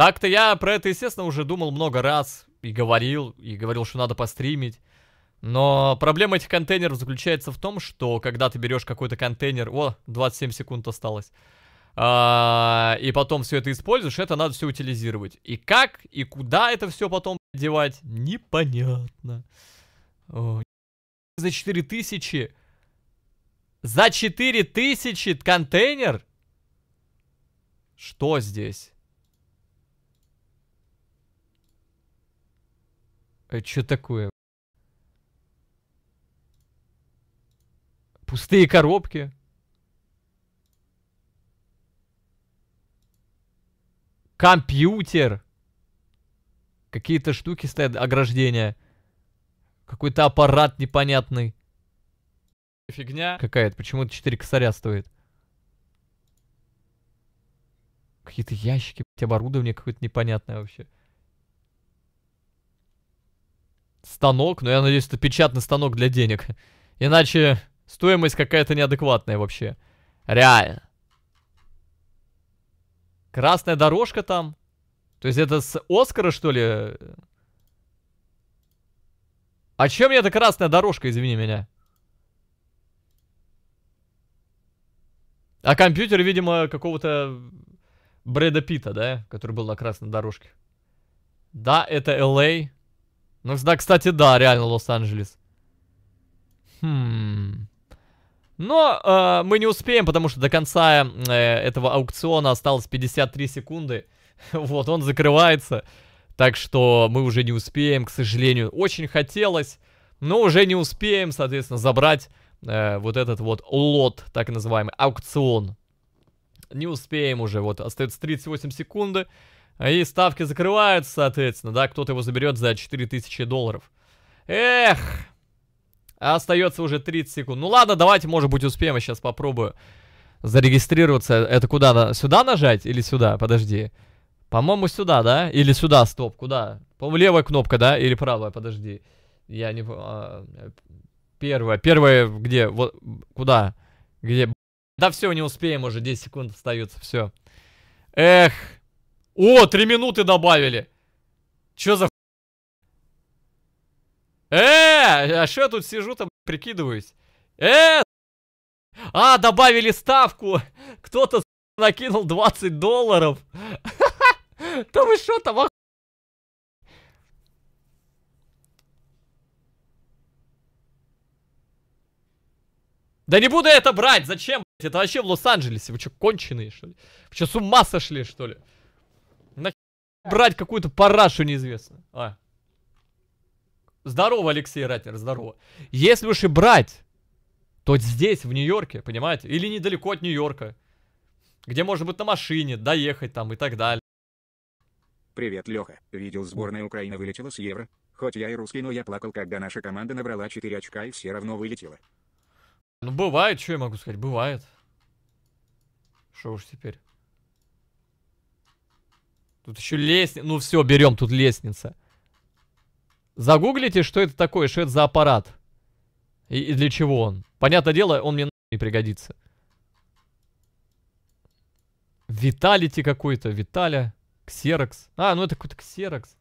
Так-то я про это, естественно, уже думал много раз и говорил, и говорил, что надо постримить. Но проблема этих контейнеров заключается в том, что когда ты берешь какой-то контейнер... О, 27 секунд осталось. А, и потом все это используешь, это надо все утилизировать. И как, и куда это все потом девать, непонятно. О, за 4000... За 4000 контейнер? Что здесь? Что такое? Пустые коробки. Компьютер. Какие-то штуки стоят, ограждения. Какой-то аппарат непонятный. Фигня какая-то. Почему это 4 косаря стоит? Какие-то ящики, оборудование какое-то непонятное вообще. Станок, но я надеюсь, это печатный станок для денег. Иначе стоимость какая-то неадекватная вообще. Реально. Красная дорожка там. То есть это с Оскара, что ли? А чем мне эта красная дорожка, извини меня? А компьютер, видимо, какого-то Брэда Питта, да? Который был на красной дорожке. Да, это Л.А. Ну, да, кстати, да, реально Лос-Анджелес. Хм... Но э, мы не успеем, потому что до конца э, этого аукциона осталось 53 секунды. вот, он закрывается. Так что мы уже не успеем, к сожалению. Очень хотелось, но уже не успеем, соответственно, забрать э, вот этот вот лот, так называемый, аукцион. Не успеем уже, вот, остается 38 секунды. И ставки закрываются, соответственно, да, кто-то его заберет за 4000 долларов. Эх, остается уже 30 секунд. Ну ладно, давайте, может быть, успеем, я сейчас попробую зарегистрироваться. Это куда? Сюда нажать или сюда? Подожди. По-моему, сюда, да? Или сюда, стоп, куда? По-моему, левая кнопка, да? Или правая, подожди. Я не... А, первая, первая где? Вот, куда? Где? Да все, не успеем уже, 10 секунд остаются, все. Эх, о, три минуты добавили. Чё за... Э, а что я тут сижу там прикидываюсь? Э, а, добавили ставку. Кто-то накинул 20 долларов. Да вы что там, Да не буду я это брать, зачем? Это вообще в Лос-Анджелесе. Вы что, конченые, что ли? Вы что, с ума сошли, что ли? Брать какую-то парашу неизвестно. А. Здорово, Алексей Ратнер, здорово. Если уж и брать, то здесь, в Нью-Йорке, понимаете? Или недалеко от Нью-Йорка. Где можно быть на машине, доехать там и так далее. Привет, Леха. Видел, сборная Украины вылетела с Евро. Хоть я и русский, но я плакал, когда наша команда набрала 4 очка и все равно вылетела. Ну, бывает, что я могу сказать, бывает. Что уж теперь. Тут еще лестница. Ну все, берем, тут лестница. Загуглите, что это такое, что это за аппарат. И, и для чего он. Понятное дело, он мне не пригодится. Виталити какой-то, Виталя, Ксерокс. А, ну это какой-то Ксерокс.